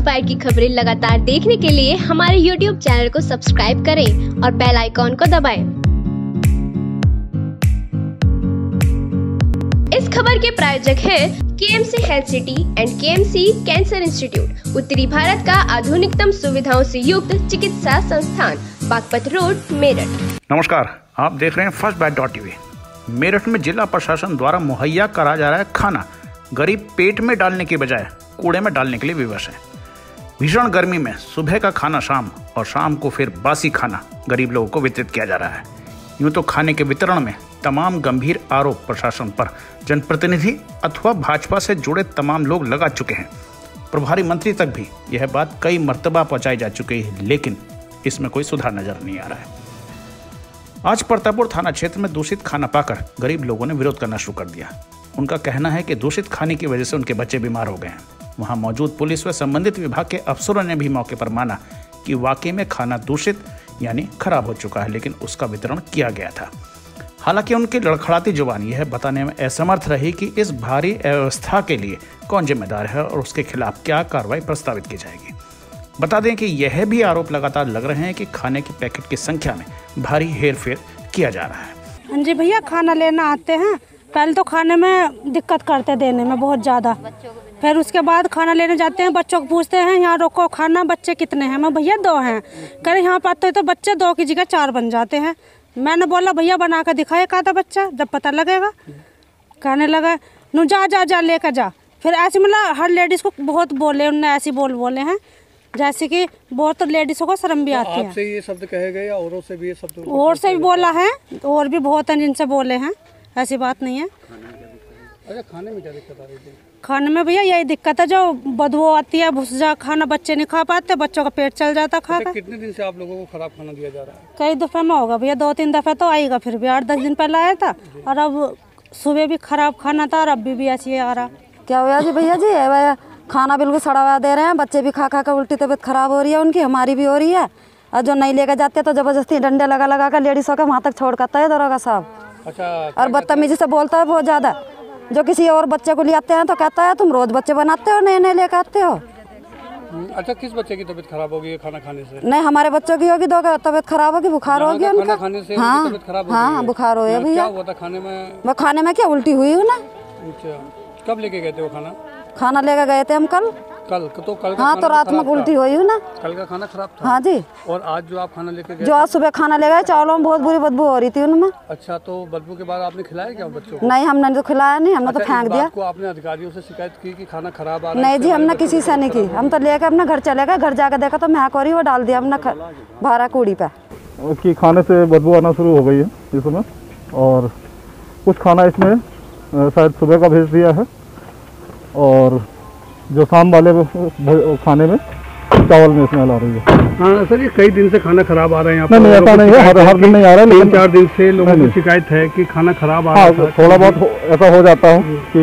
First bite की खबरें लगातार देखने के लिए हमारे यूट्यूब चैनल को सब्सक्राइब करें और बेल आइकॉन को दबाएँ। इस खबर के प्रायोजक है KMC health city and KMC cancer institute, उत्तरी भारत का आधुनिकतम सुविधाओं से युक्त चिकित्सा संस्थान, बागपत रोड, मेरठ। नमस्कार, आप देख रहे हैं first bite dot TV Meerut में जिला प्रशासन द्वारा मुहैया करा जा रहा है खाना। गरीब पेट में डालने के बजाय कूड़े में डालने के लिए विवश है। भीषण गर्मी में सुबह का खाना शाम और शाम को फिर बासी खाना गरीब लोगों को वितरित किया जा रहा है। यूँ तो खाने के वितरण में तमाम गंभीर आरोप प्रशासन पर जनप्रतिनिधि अथवा भाजपा से जुड़े तमाम लोग लगा चुके हैं। प्रभारी मंत्री तक भी यह बात कई मरतबा पहुंचाई जा चुकी है, लेकिन इसमें कोई सुधार नज़र नहीं आ रहा है। आज प्रतापपुर थाना क्षेत्र में दूषित खाना पाकर गरीब लोगों ने विरोध करना शुरू कर दिया। उनका कहना है कि दूषित खाने की वजह से उनके बच्चे बीमार हो गए हैं। वहाँ मौजूद पुलिस व संबंधित विभाग के अफसरों ने भी मौके पर माना कि वाकई में खाना दूषित, यानी खराब हो चुका है, लेकिन उसका वितरण किया गया था। हालाँकि उनकी लड़खड़ाती ज़ुबान यह बताने में असमर्थ रही कि इस भारी अव्यवस्था के लिए कौन जिम्मेदार है और उसके खिलाफ क्या कार्रवाई प्रस्तावित की जाएगी। बता दें कि यह भी आरोप लगातार लग रहे हैं कि खाने के पैकेट की संख्या में भारी हेरफेर किया जा रहा है। हाँ जी भैया, खाना लेना आते हैं। पहले तो खाने में दिक्कत करते देने में, बहुत ज़्यादा। फिर उसके बाद खाना लेने जाते हैं बच्चों को पूछते हैं यहाँ रोको खाना बच्चे कितने हैं? मैं भैया दो हैं। कह रहे यहाँ पर आते तो बच्चे दो की जगह चार बन जाते हैं। मैंने बोला भैया बना कर दिखाए कहा था बच्चा जब पता लगेगा। कहने लगा नु जा जा जा लेकर जा। फिर ऐसे मतलब हर लेडीज़ को बहुत बोले उनने ऐसी बोल बोले हैं जैसे कि बहुत लेडीज़ों को शर्म भी आती है। आपसे ये शब्द कहे गए औरों से भी ये शब्द और से भी बोला है और भी बहुत हैं जिनसे बोले हैं ऐसी बात नहीं है? अच्छा खाने में क्या दिक्कत आ रही थी? खाने में भैया यही दिक्कत है जो बदबू आती है भुसजा खाना बच्चे नहीं खा पाते बच्चों का पेट चल जाता खा कर कितने दिन से आप लोगों को खराब खाना दिया जा रहा है? कई दफ़े में होगा भैया दो तीन दफ़े तो आएगा फिर भी आठ दस दिन पहले आया था और अब सुबह भी खराब खाना था और अभी भी ऐसे ही आ रहा क्या हुआ जी भैया जी? भैया खाना बिल्कुल सड़ा हुआ दे रहे हैं बच्चे भी खा खा कर उल्टी तबीयत खराब हो रही है उनकी हमारी भी हो रही है। और जो नहीं लेकर जाते तो ज़बरदस्ती डंडे लगा लगा कर लेडीज़ों का वहाँ तक छोड़ करता है दरोगा साहब। अच्छा और बदतमीजी से बोलता है बहुत ज़्यादा। जो किसी और बच्चे को ले आते हैं तो कहता है तुम रोज़ बच्चे बनाते हो नए नए लेकर आते हो? हम्म, अच्छा किस बच्चे की तबीयत खराब होगी खाना खाने से? नहीं हमारे बच्चों की होगी दो तबीयत खराब होगी बुखार होगी उनका। खाने से हाँ खराब हो हाँ। बुखार हो गया क्या भैया। हुआ था खाने में? वो खाने में क्या उल्टी हुई हूँ ना? अच्छा कब लेके गए थे वो खाना? खाना लेके गए थे हम कल। कल तो कल का हाँ तो रात में उल्टी हुई हूँ ना। कल का खाना खराब था? हाँ जी। और आज जो आप खाना लेके जो आज सुबह खाना ले गए चावलों में बहुत बुरी बदबू हो रही थी उनमें। अच्छा तो बदबू के बाद आपने खिलाया क्या बच्चों को? नहीं हमने तो खिलाया नहीं हमने तो अच्छा, फेंक दिया। आपने अधिकारियों से शिकायत की कि खाना खराब आ रहा नहीं जी हमने किसी से नहीं की। हम तो लेकर अपने घर चले गए घर जाकर देखा तो महक हो रही वो डाल दिया हमने भारा कूड़ी पे। कि खाने से बदबू आना शुरू हो गई है इस समय। और कुछ खाना इसमें शायद सुबह का भेज दिया है। और जो शाम वाले खाने में चावल में स्मेल आ रही है। हाँ सर ये कई दिन से खाना खराब आ रहे हैं नहीं नहीं ऐसा नहीं है हर हर दिन नहीं आ रहा है तीन लेकिन चार दिन से लोगों की शिकायत है कि खाना खराब आ हाँ रहा था। थोड़ा बहुत ऐसा हो जाता है कि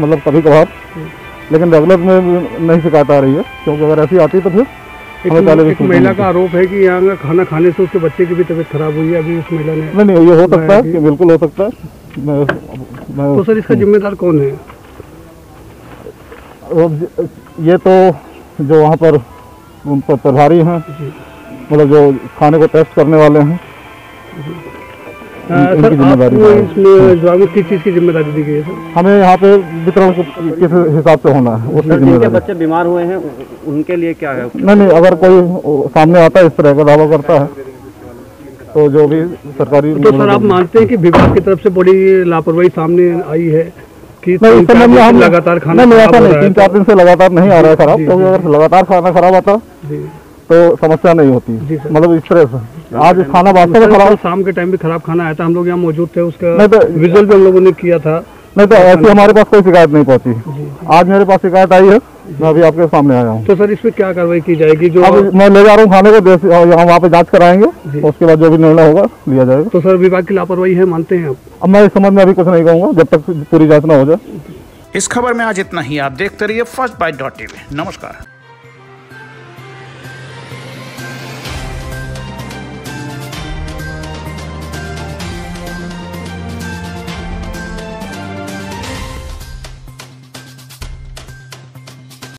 मतलब कभी कभार लेकिन रेगुलर में नहीं शिकायत आ रही है क्योंकि अगर ऐसी आती तो फिर एक, महिला का आरोप है कि यहाँ का खाना खाने से उसके बच्चे की भी तबीयत खराब हुई है अभी उस महिला ने नहीं नहीं ये हो सकता है बिल्कुल हो सकता है। तो सर इसका जिम्मेदार कौन है? ये तो जो वहाँ पर उन पर प्रभारी हैं मतलब जो खाने को टेस्ट करने वाले हैं आ, इनकी ज़िम्मेदारी इसमें किस चीज़ की ज़िम्मेदारी दी गई है हमें यहाँ पे वितरण किस हिसाब से होना है उसकी ज़िम्मेदारी। बच्चे बीमार हुए हैं उनके लिए क्या है? नहीं नहीं अगर कोई सामने आता है इस तरह का दावा करता है तो जो भी सरकारी तो सर आप मानते हैं कि विभाग की तरफ़ से बड़ी लापरवाही सामने आई है? कि नहीं इस समय में हम लगातार खाना नहीं नहीं ऐसा नहीं तीन चार दिन से लगातार नहीं आ रहा है खराब क्योंकि अगर लगातार खाना खराब आता तो समस्या नहीं होती। मतलब इस तरह से आज खाना बात में खराब शाम के टाइम भी खराब खाना आया था हम लोग यहाँ मौजूद थे उसका नहीं तो- विजुअल भी हम लोगों ने किया था। नहीं तो ऐसी हमारे पास कोई शिकायत नहीं पहुँची। आज मेरे पास शिकायत आई है मैं अभी आपके सामने आया हूँ। तो सर इसमें क्या कार्रवाई की जाएगी जो अब मैं ले जा रहा हूँ खाने को देश यहाँ वहाँ पे जाँच कराएँगे। उसके बाद जो भी निर्णय होगा लिया जाएगा। तो सर विभाग की लापरवाही है मानते हैं आप? अब मैं इस संबंध में अभी कुछ नहीं कहूँगा जब तक पूरी जाँच न हो जाए। इस खबर में आज इतना ही आप देखते रहिए फ़र्स्ट बाइट डॉट टीवी नमस्कार।